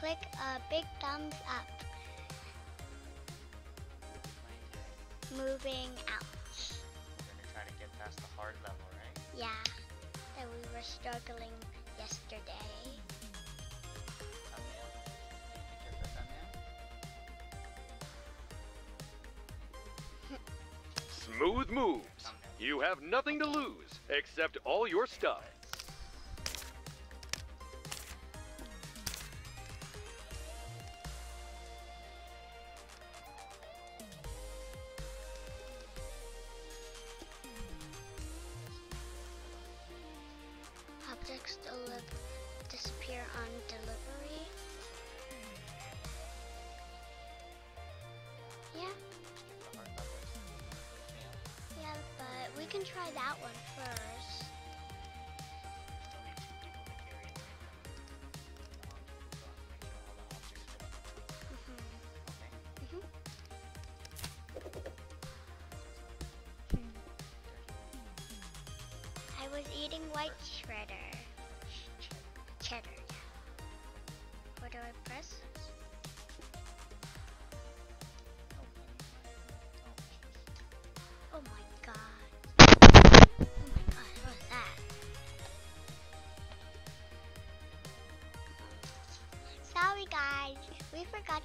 click a big thumbs up. Moving out. We're gonna try to get past the hard level, right? Yeah, that we were struggling yesterday. Thumbnail. Picture for thumbnail. Smooth moves. You have nothing to lose except all your stuff.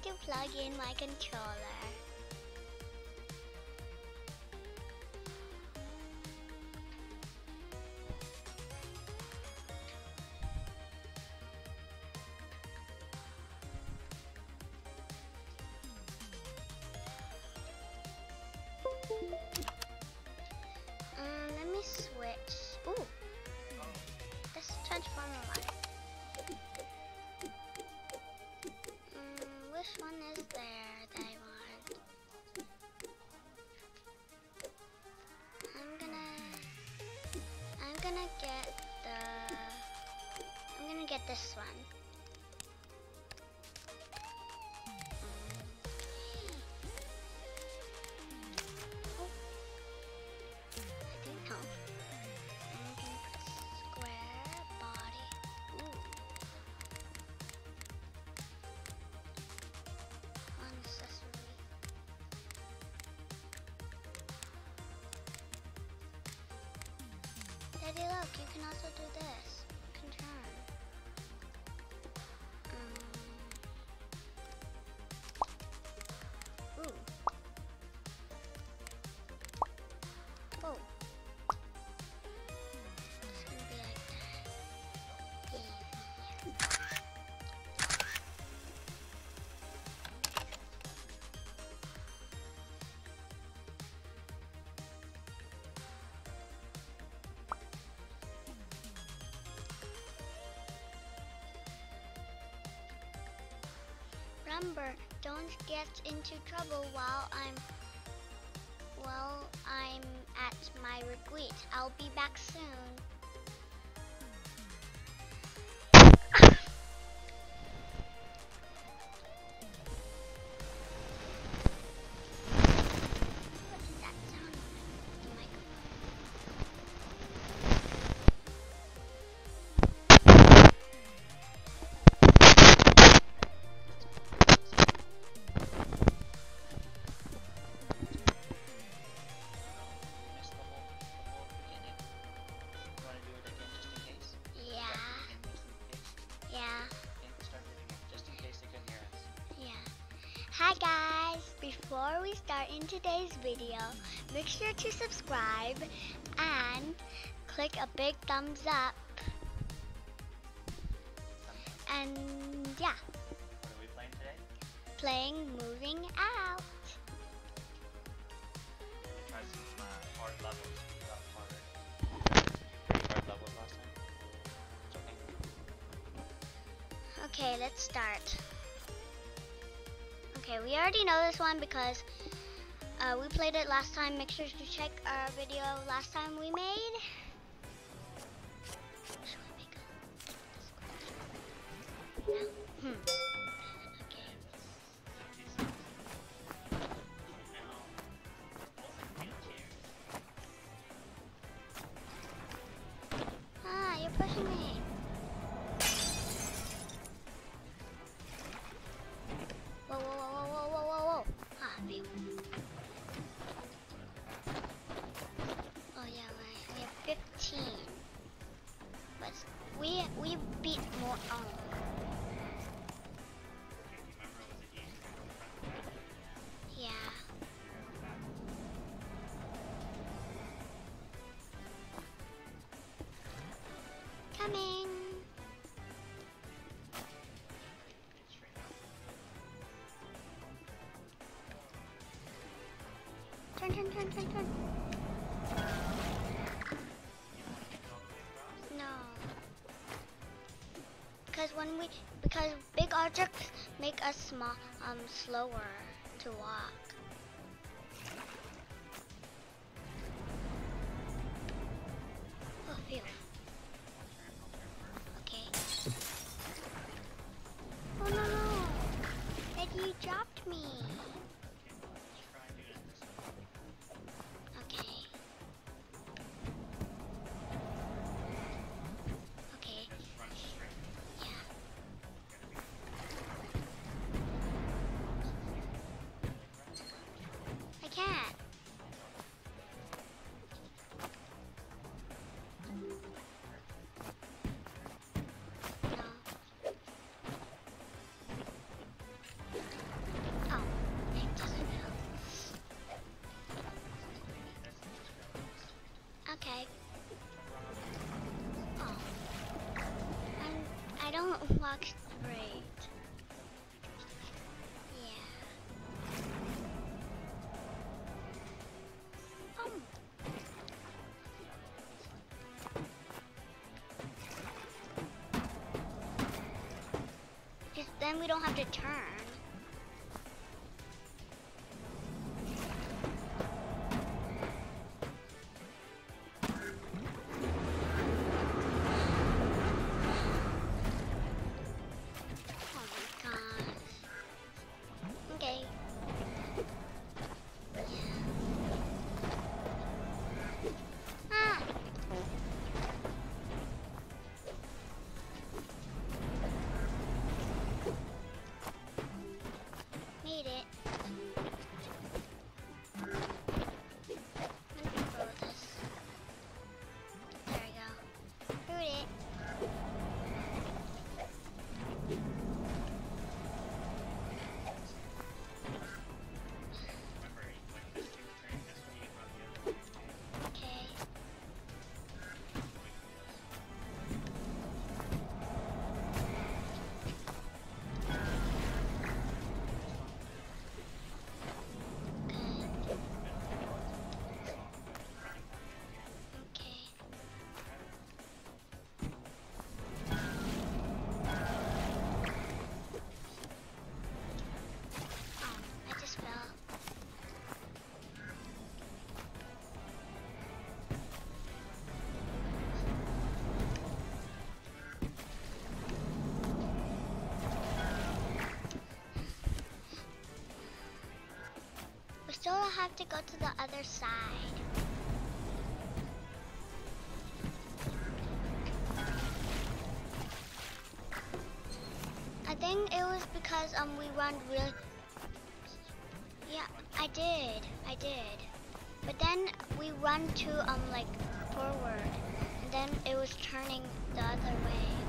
To plug in my controller. Gonna get the, I'm gonna get this one. Remember, don't get into trouble while I'm while I'm at my retreat. I'll be back soon. We start in today's video, make sure to subscribe and click a big thumbs up. And yeah, What are we playing today? playing Moving Out. Try some uh, hard levels. We got harder. Pretty hard levels last time. Okay. Okay, let's start. Okay, we already know this one because uh, we played it last time. Make sure to check our video last time we made. Turn, turn, turn, turn? No. Because when we, because big objects make us small, um, slower to walk. Okay. Oh. I'm, I don't walk straight. Yeah. Um. Because then we don't have to turn. Still have to go to the other side. I think it was because um we run really Yeah, I did. I did. But then we run to um like forward and then it was turning the other way.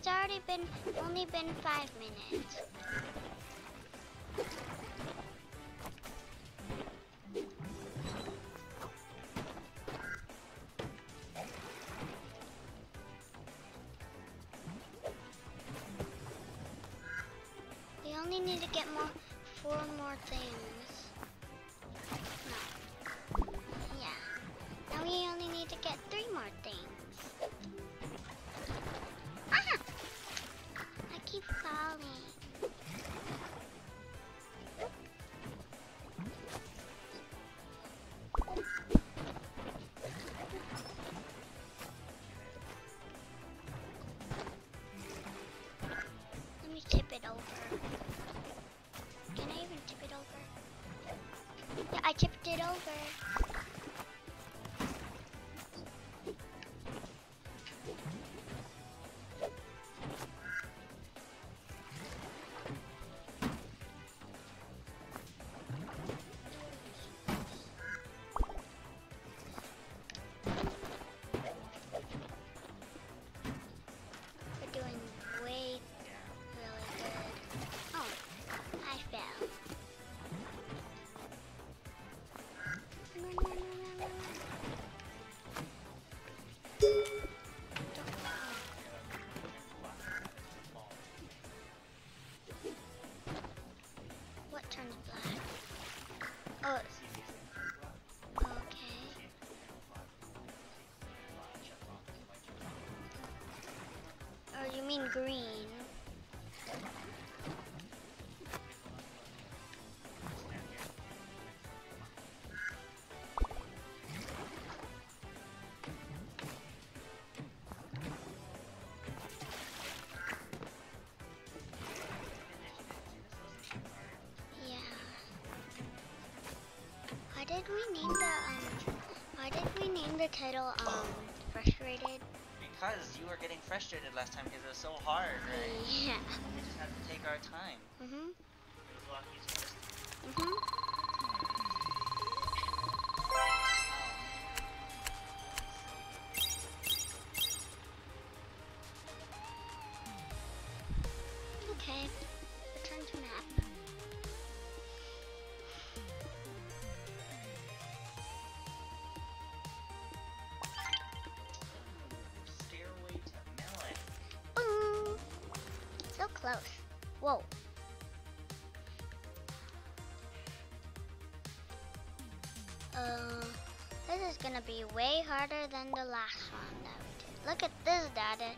It's already been only been five minutes. Over. You mean green? Why did we name the um? Why did we name the title um? Frustrated. Because you were getting frustrated last time because it was so hard, right? Yeah. We just had to take our time. Mhm. It this is gonna be way harder than the last one that we did. Look at this, Daddy.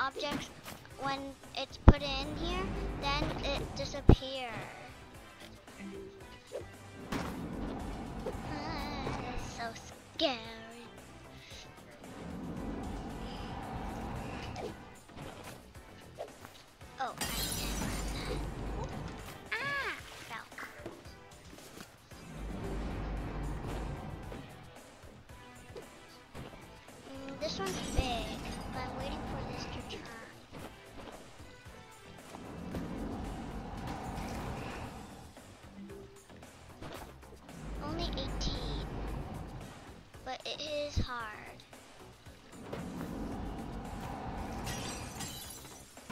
Objects when it's put in here, then it disappears. Hard.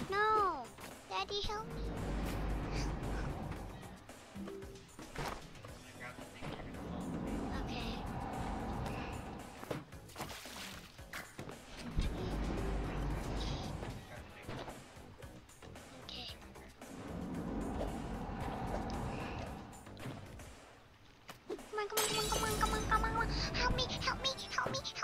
No! Daddy, help me. Okay. Okay. Come on, come on, come on, come on, come on, come on, help me, help me. Christ.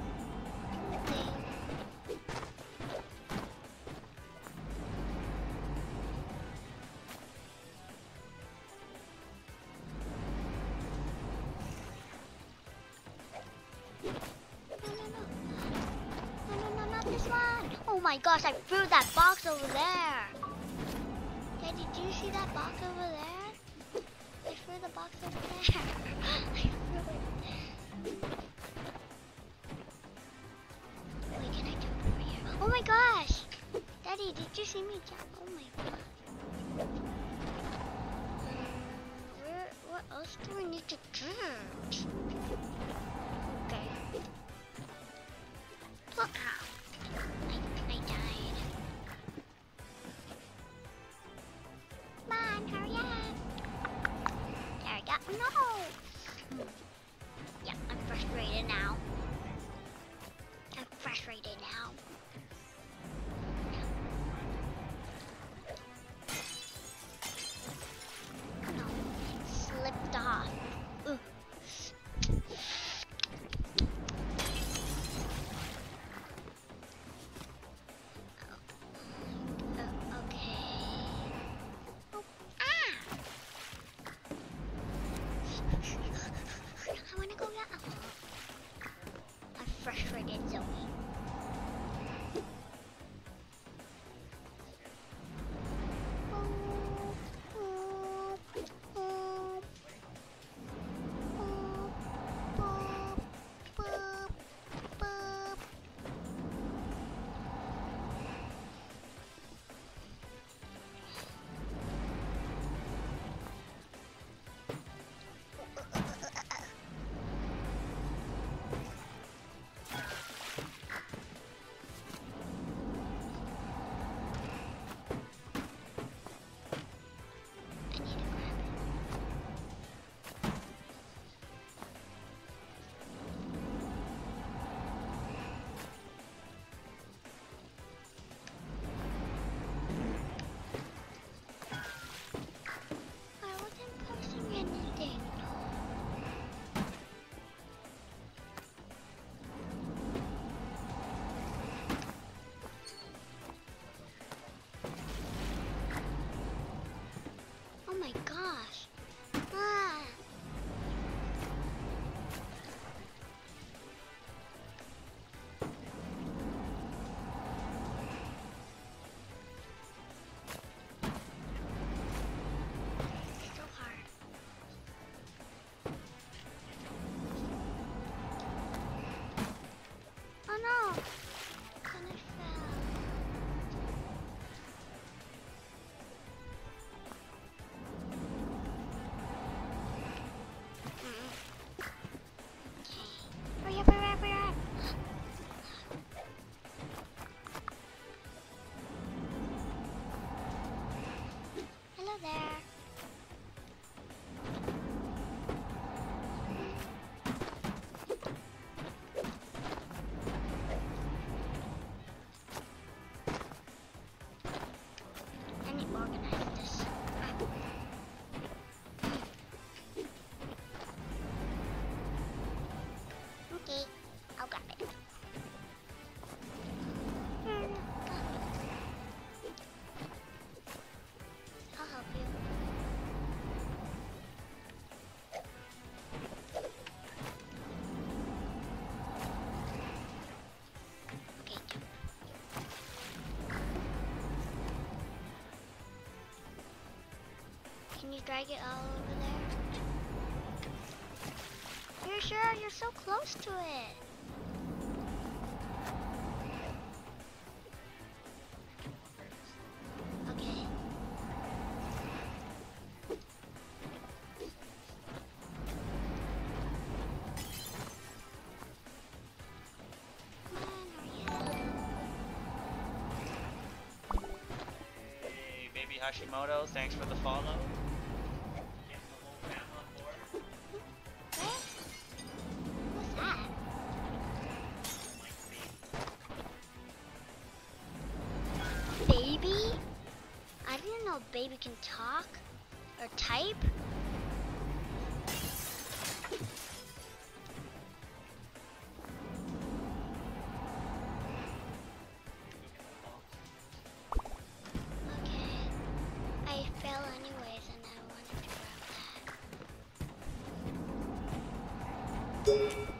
my gosh, I threw that box over there. Daddy, did you see that box over there? I threw the box over there. I threw it. Wait, can I jump over here? Oh my gosh. Daddy, did you see me jump? Oh my god. Um, where, what else do we need to do? You drag it all over there? You're sure? You're so close to it. Hashimoto, thanks for the follow. can talk or type. anyways and I wanted to grab that.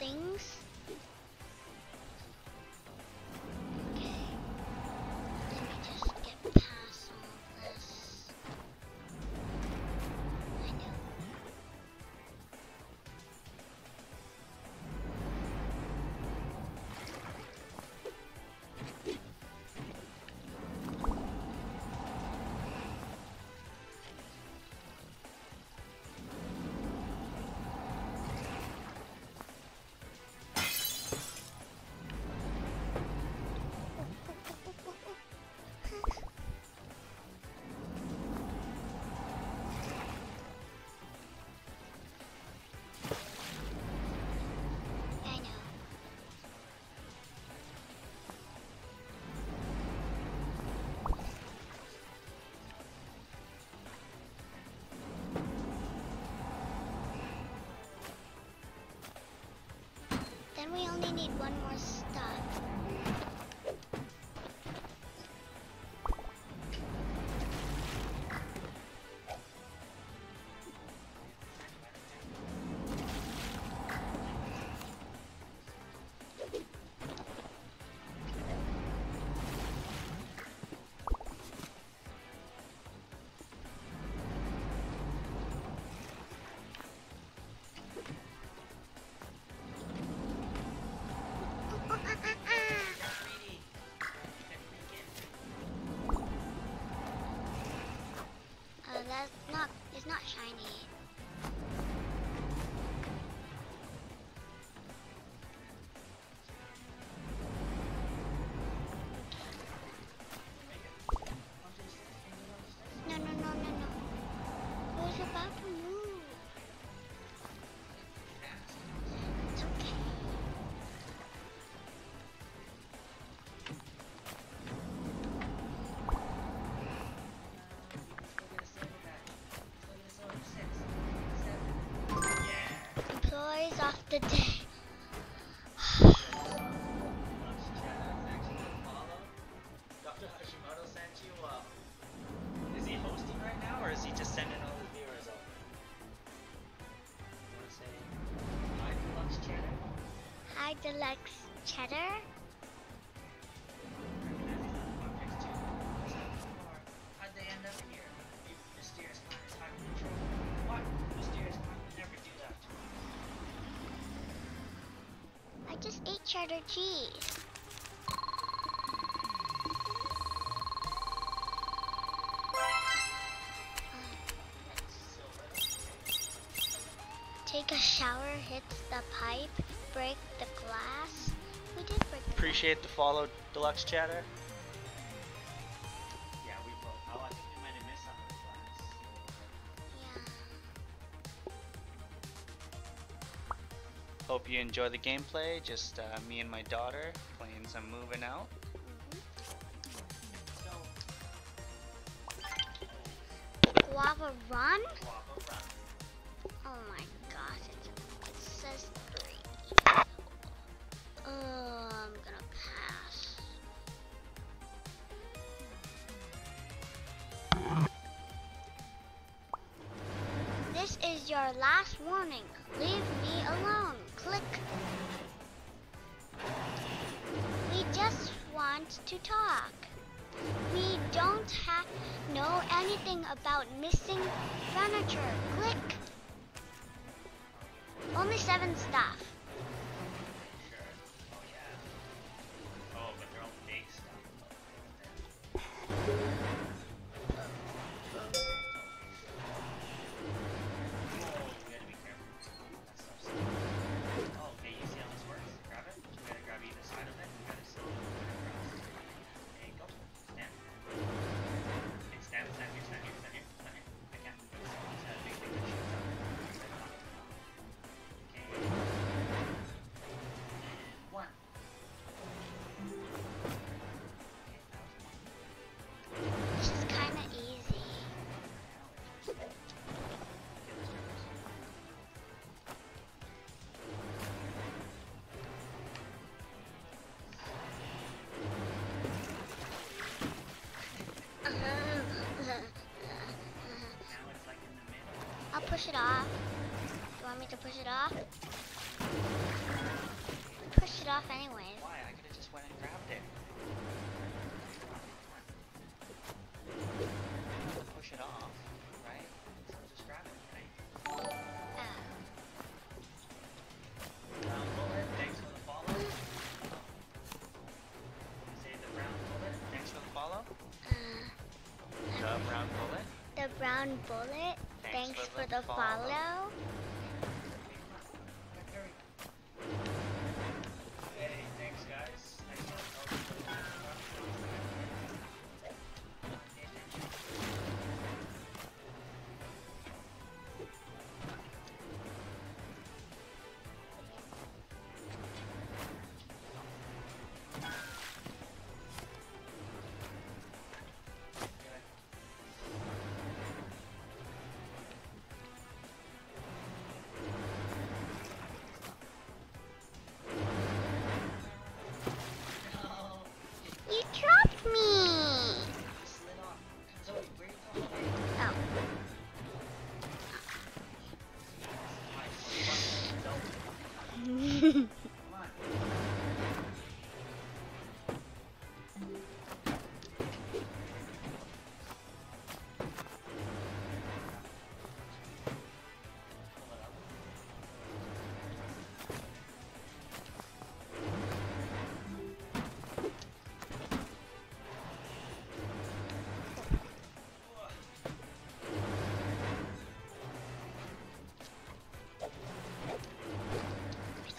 things we only need one more It's not shiny. off the day. Eight cheddar cheese. Um, Take a shower, hit the pipe, break the glass. We did break Appreciate the follow, Deluxe Chatter. Enjoy the gameplay. Just uh, me and my daughter playing some moving out. Guava run? Guava run. Oh my gosh, it, says three. Oh, I'm gonna pass. This is your last warning. Leave me alone. Click. We just want to talk. We don't have know anything about missing furniture. Click. Only seven stuff. It off. You want me to push it off? Push it off anyways. Why? I could have just went and grabbed it. Push it off, right? So just grab it, right? Brown bullet, thanks for the follow. Say the brown bullet, thanks for the follow. Uh, The brown bullet. the brown bullet. Thanks for the follow.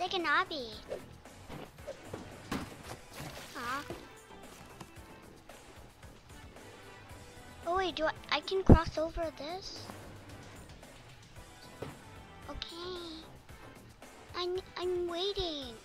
Where's the Ganabi? Aw. Oh wait, do I, I can cross over this? Okay. I'm I'm waiting.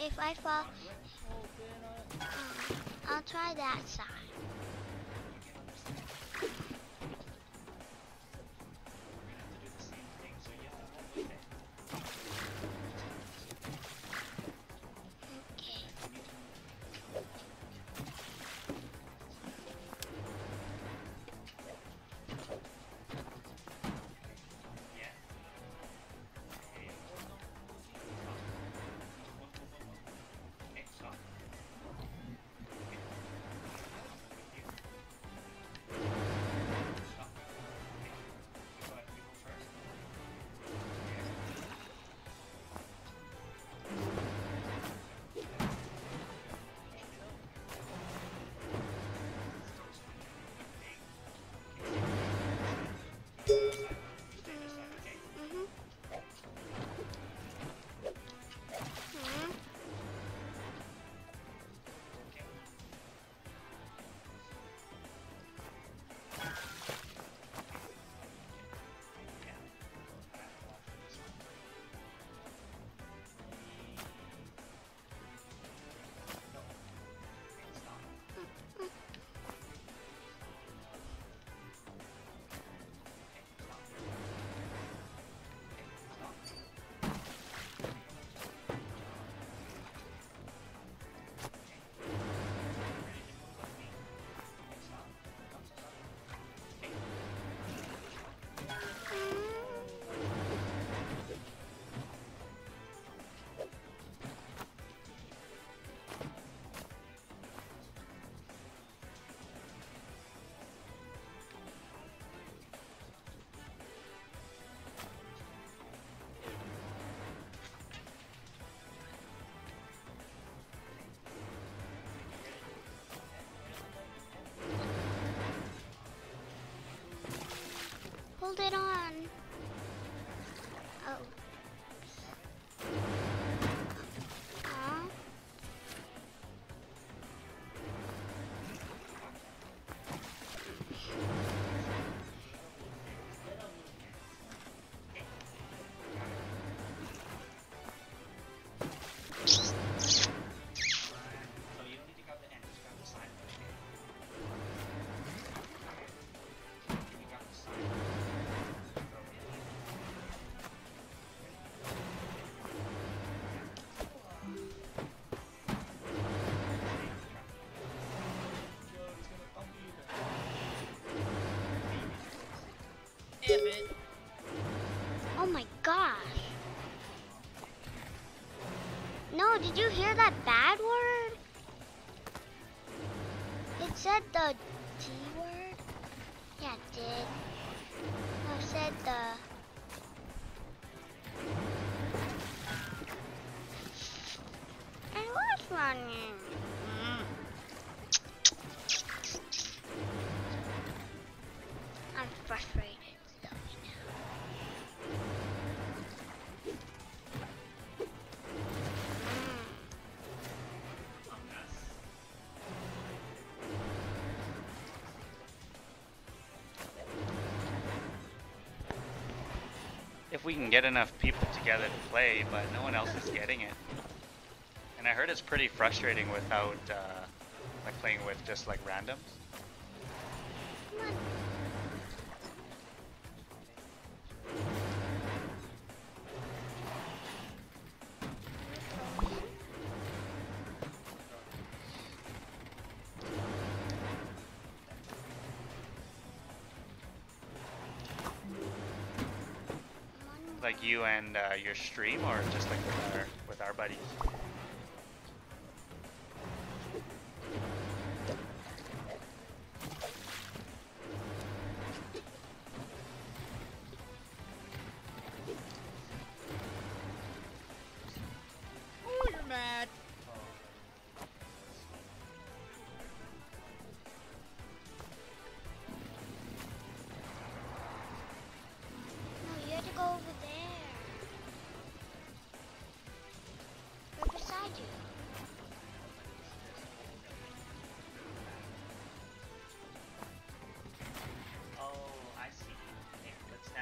If I fall, um, I'll try that side. Hold it on. Oh. Aw. So Oh my gosh. No, did you hear that bad word? It said the If we can get enough people together to play, but no one else is getting it. And I heard it's pretty frustrating without, uh, like playing with just like randoms. And uh, your stream, or just like with our with our buddies.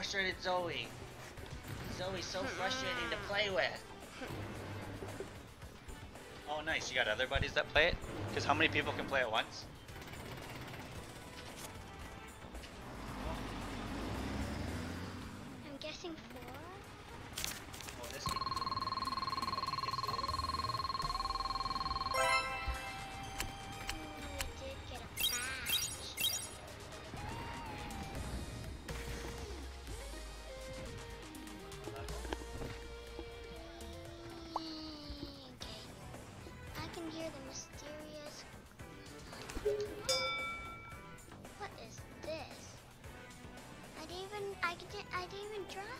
frustrated Zoey. Zoey's so frustrating to play with. Oh nice, you got other buddies that play it? Because how many people can play at once? even drive.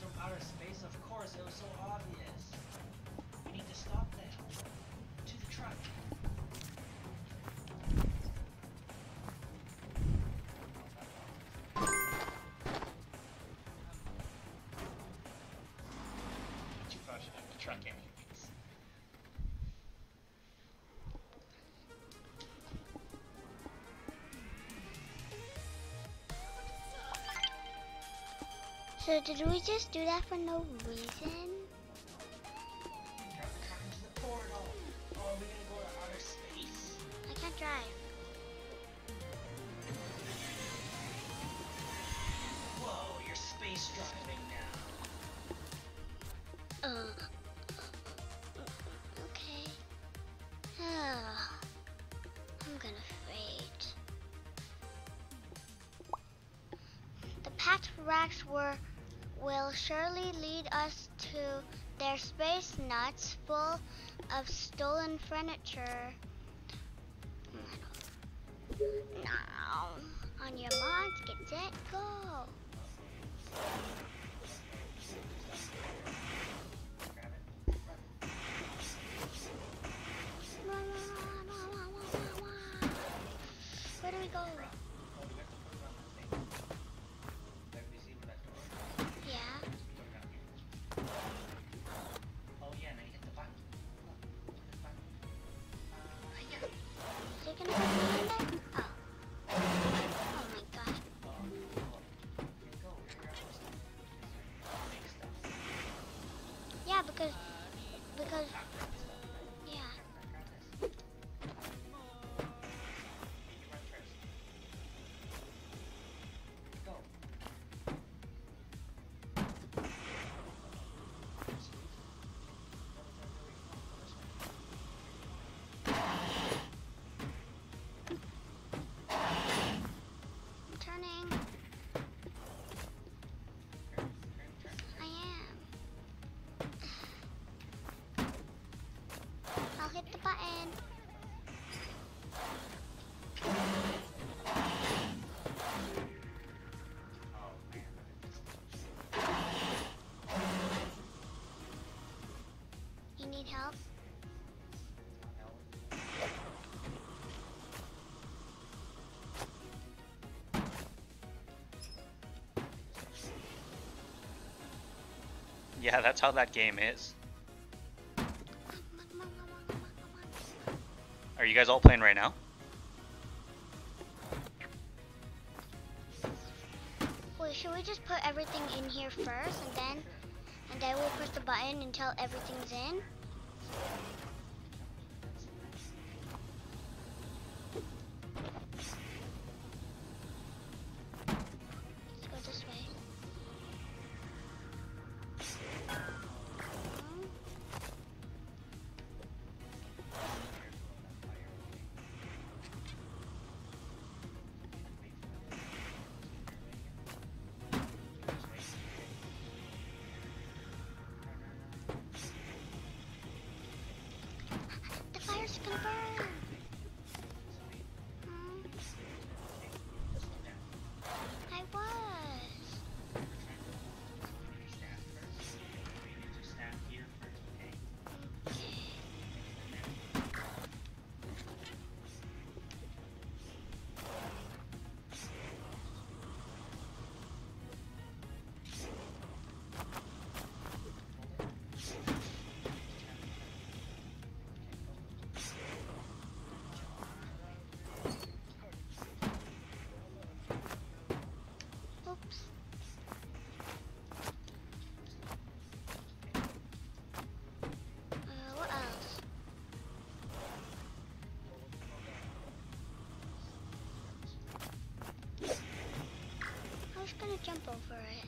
from outer space? Of course, it was so obvious. We need to stop them. To the truck. Keep pushing the truck in So did we just do that for no reason? furniture. Yeah, that's how that game is. Are you guys all playing right now? Wait, should we just put everything in here first and then and then we'll push the button until everything's in? Gonna jump over it.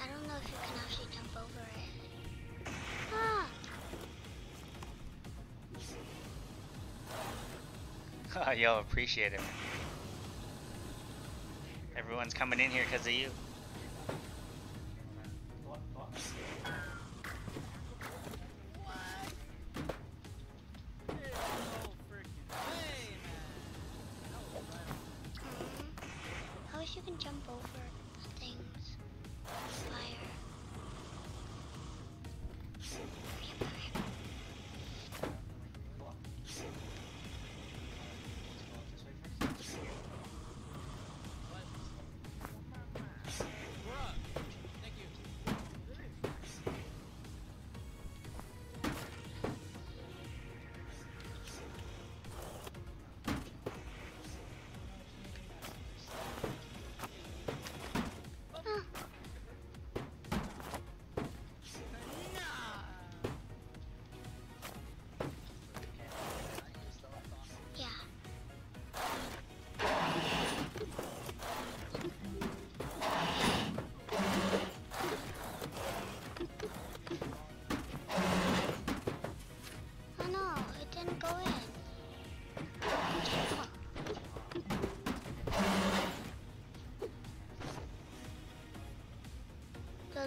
I don't know if you can actually jump over it. Ah! Yo, appreciate it. Man. Everyone's coming in here because of you.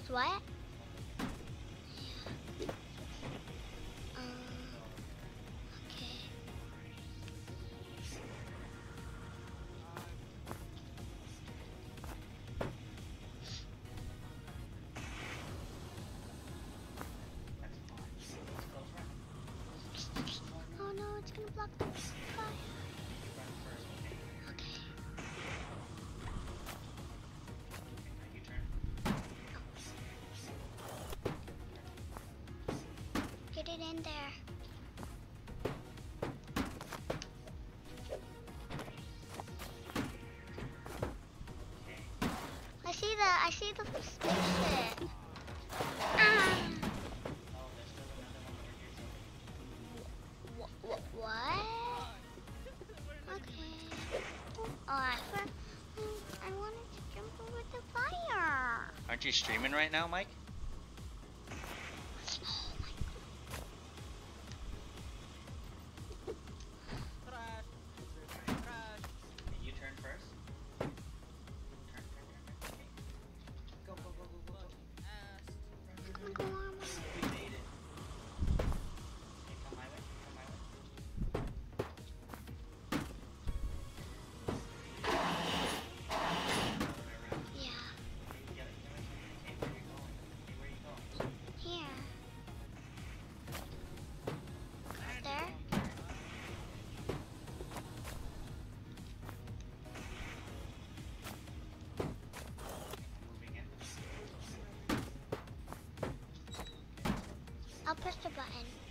What? Yeah. Um, okay. Oh no, it's gonna block the in there. I see the I see the spaceship. Ah. What? Okay. Oh, I, I wanted to jump over the fire. Aren't you streaming right now, Mike? I'll push the button.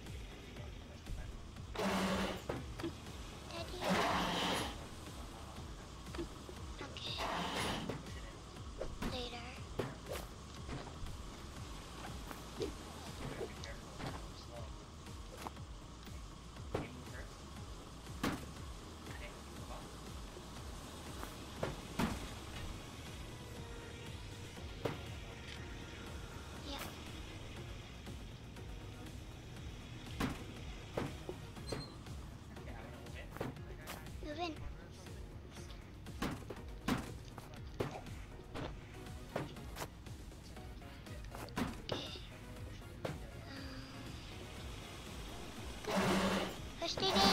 そしてね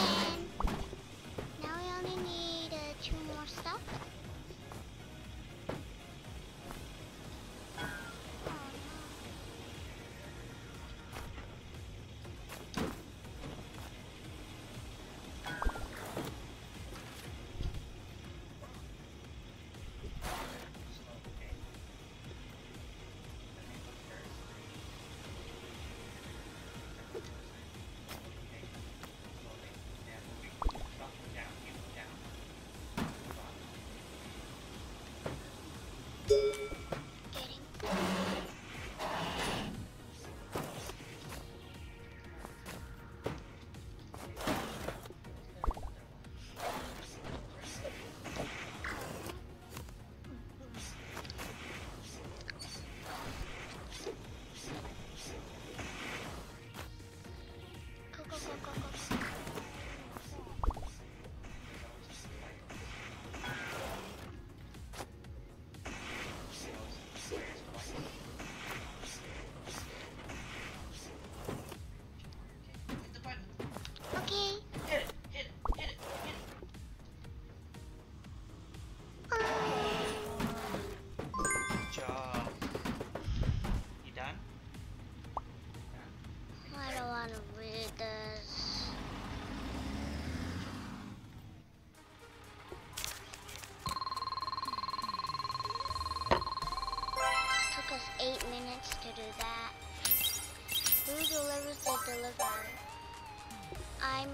do that. Who delivers the delivery? I'm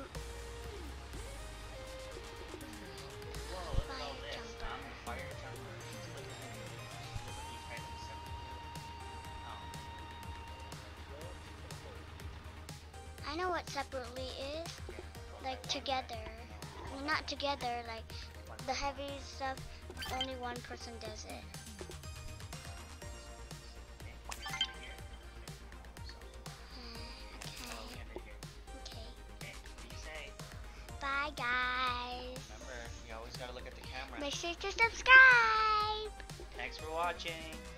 I know what separately is, like together. Well, not together, like the heavy stuff, only one person does it. game.